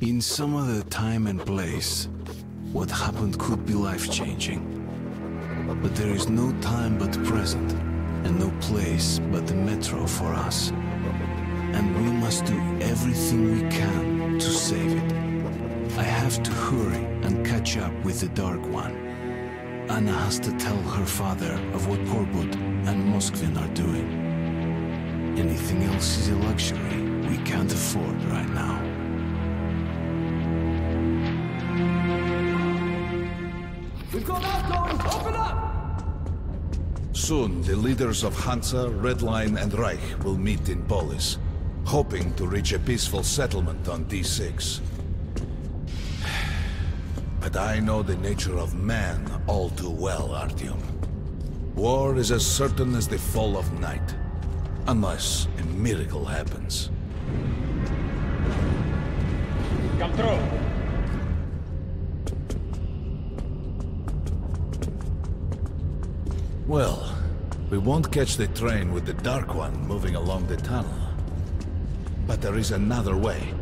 In some other time and place, what happened could be life-changing. But there is no time but present, and no place but the metro for us. And we must do everything we can to save it. I have to hurry and catch up with the Dark One. Anna has to tell her father of what Korbut and Moskvin are doing. Anything else is a luxury we can't afford right now. Soon, the leaders of Hansa, Red Line, and Reich will meet in Polis, hoping to reach a peaceful settlement on D6. But I know the nature of man all too well, Artyom. War is as certain as the fall of night, unless a miracle happens. Come through! Well, we won't catch the train with the Dark One moving along the tunnel. But there is another way.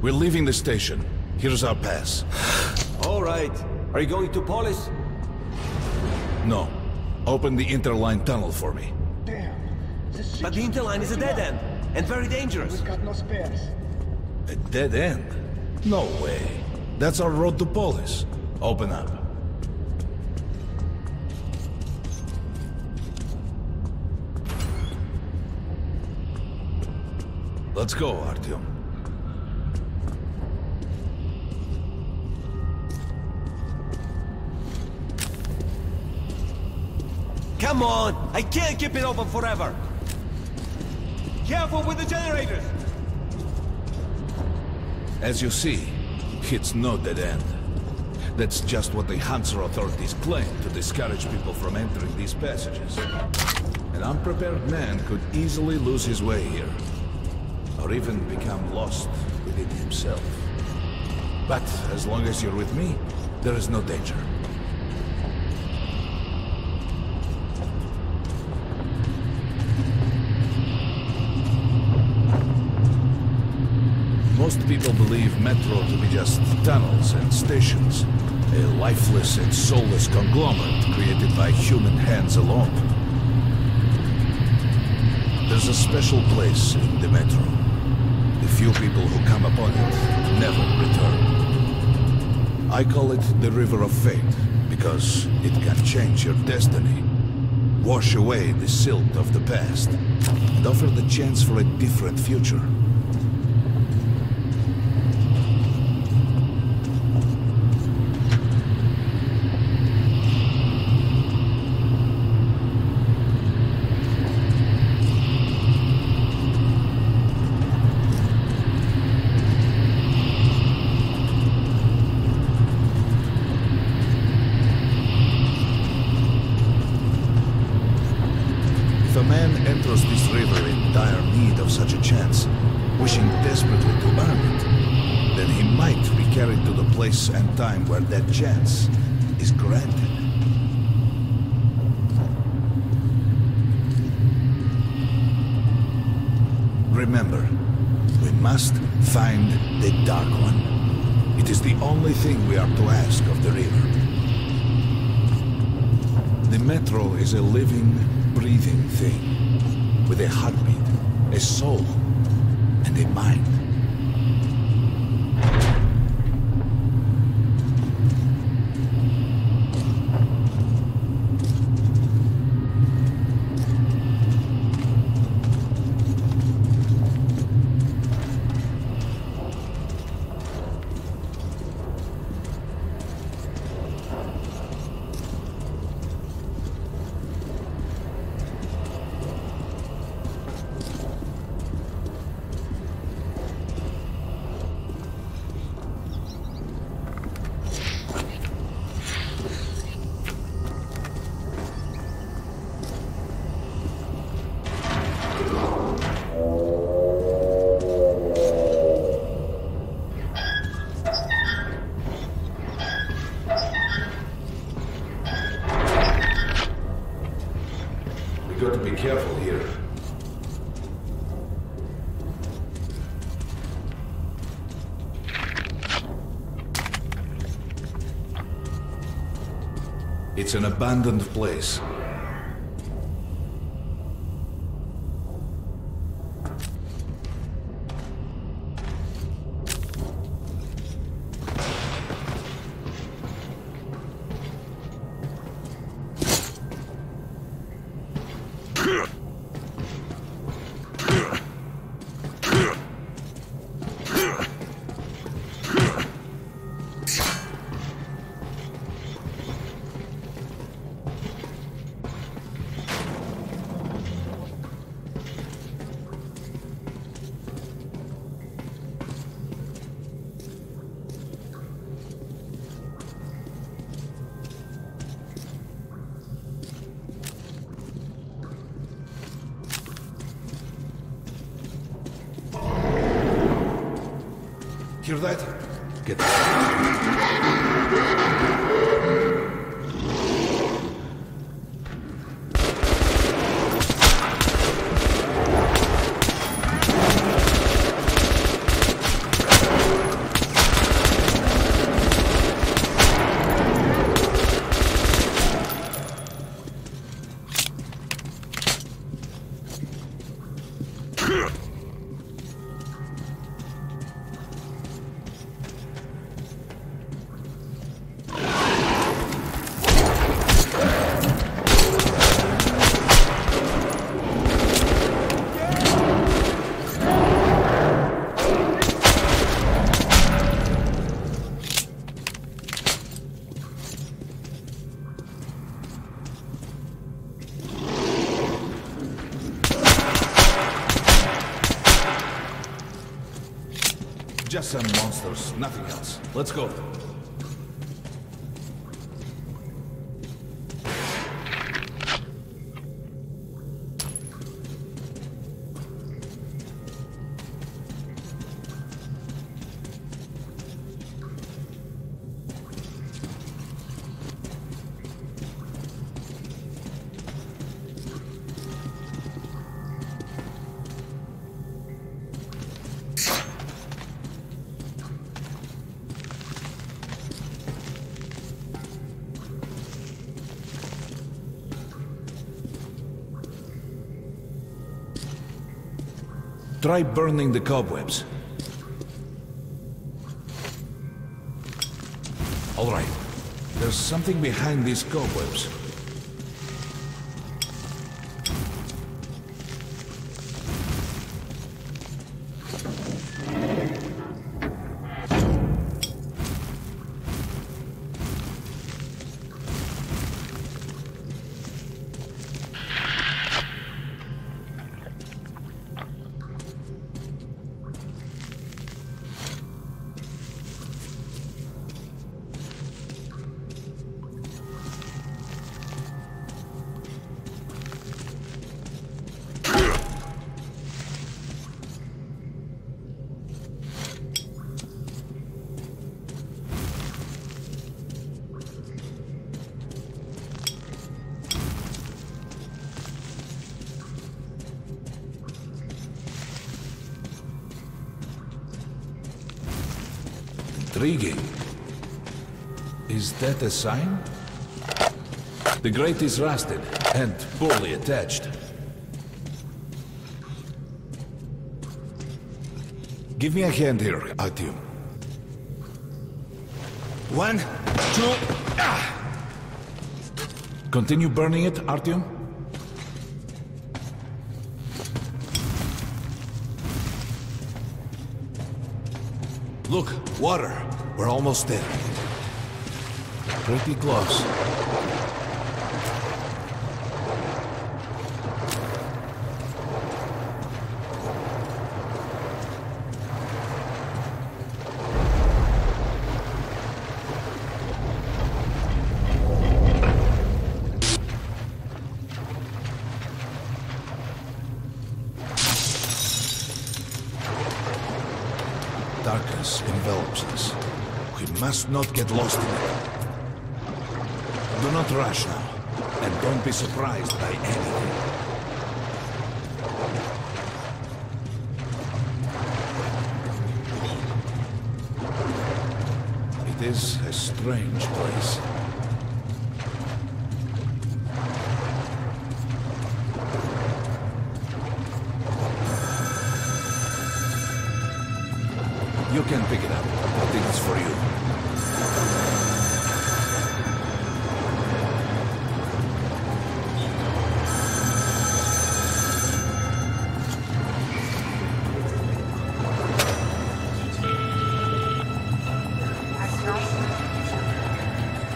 We're leaving the station. Here's our pass. All right. Are you going to Polis? No. Open the interline tunnel for me. Damn. But the interline is a dead end, and very dangerous. We've got no spares. A dead end? No way. That's our road to Polis. Open up. Let's go, Artyom. Come on! I can't keep it open forever! Careful with the generators! As you see, it's no dead end. That's just what the Hansa authorities claim to discourage people from entering these passages. An unprepared man could easily lose his way here, or even become lost within himself. But as long as you're with me, there is no danger. Most people believe Metro to be just tunnels and stations. A lifeless and soulless conglomerate created by human hands alone. There's a special place in the Metro. The few people who come upon it never return. I call it the River of Fate because it can change your destiny, wash away the silt of the past, and offer the chance for a different future. Desperately to earn it, then he might be carried to the place and time where that chance is granted. Remember, we must find the Dark One. It is the only thing we are to ask of the river. The Metro is a living, breathing thing. With a heartbeat, a soul, and a mind. It's an abandoned place. Hear that? Get Just some monsters, nothing else. Let's go. Try burning the cobwebs. All right. There's something behind these cobwebs. Intriguing. Is that a sign? The grate is rusted and poorly attached. Give me a hand here, Artyom. One, two, ah! Continue burning it, Artyom? Look, water. We're almost there. Pretty close. Darkness envelops us. We must not get lost in it. Do not rush now, and don't be surprised by anything. It is a strange place.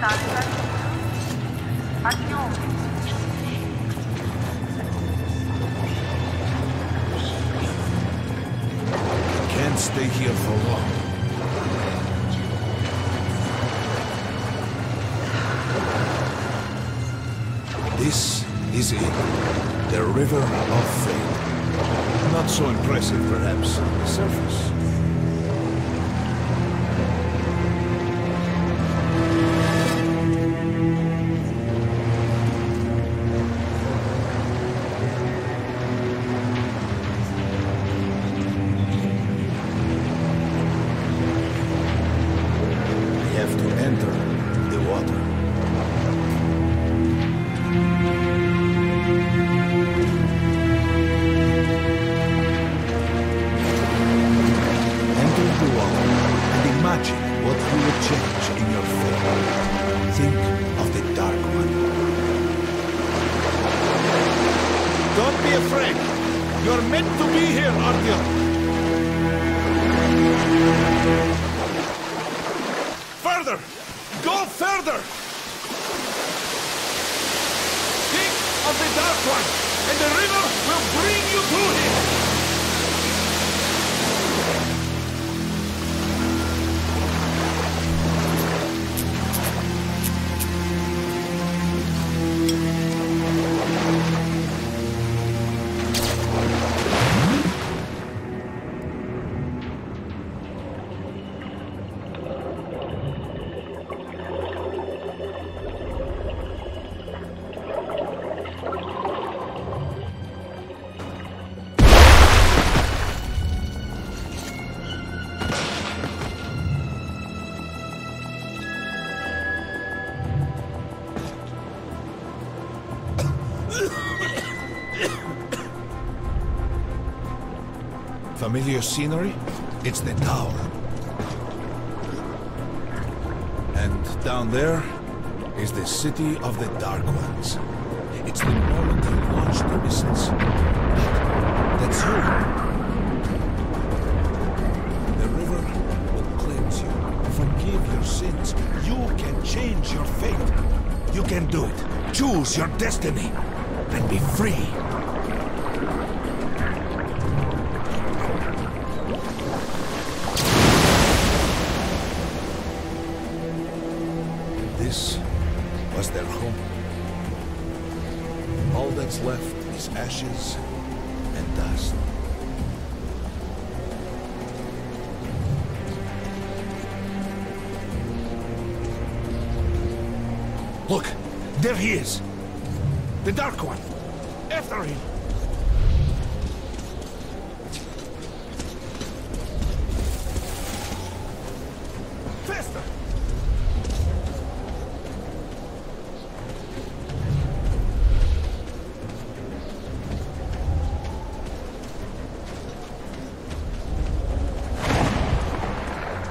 Can't stay here for long. This is it. The River of Fate. Not so impressive, perhaps, on the surface. You're meant to be here, Artyom. Further! Go further! Familiar scenery? It's the tower. And down there is the city of the Dark Ones. It's the moment you launched the missiles. That's you. The river will cleanse you, forgive your sins. You can change your fate. You can do it. Choose your destiny and be free. All that's left is ashes and dust. Look, there he is. The Dark One. After him. Faster!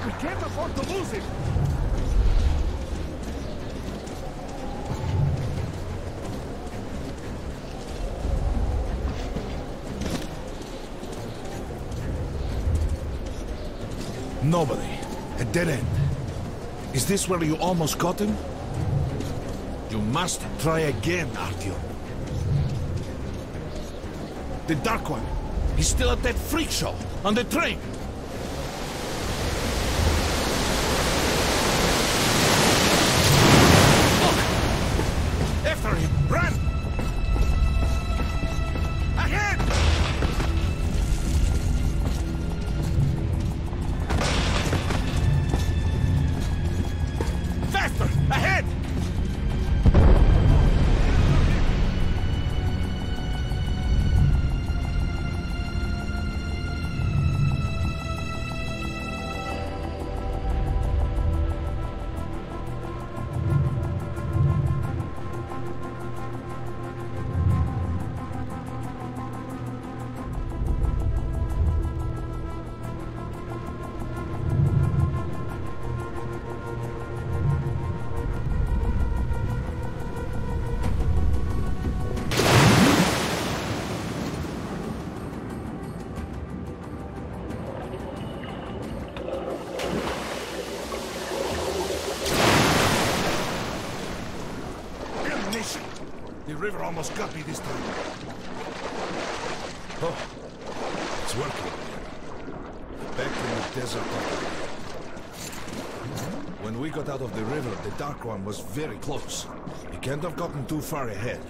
We can't afford to lose him! Nobody. A dead end. Is this where you almost got him? You must try again, Artyom. The Dark One. He's still at that freak show on the train. The river almost got me this time. Oh, it's working. Back in the desert. When we got out of the river, the Dark One was very close. He can't have gotten too far ahead.